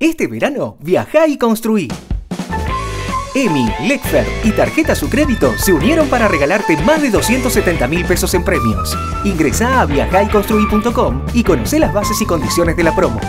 Este verano, viaja y construí. EMI, Letfer y Tarjeta Su Crédito se unieron para regalarte más de 270 mil pesos en premios. Ingresa a viajayconstruí.com y conoce las bases y condiciones de la promo.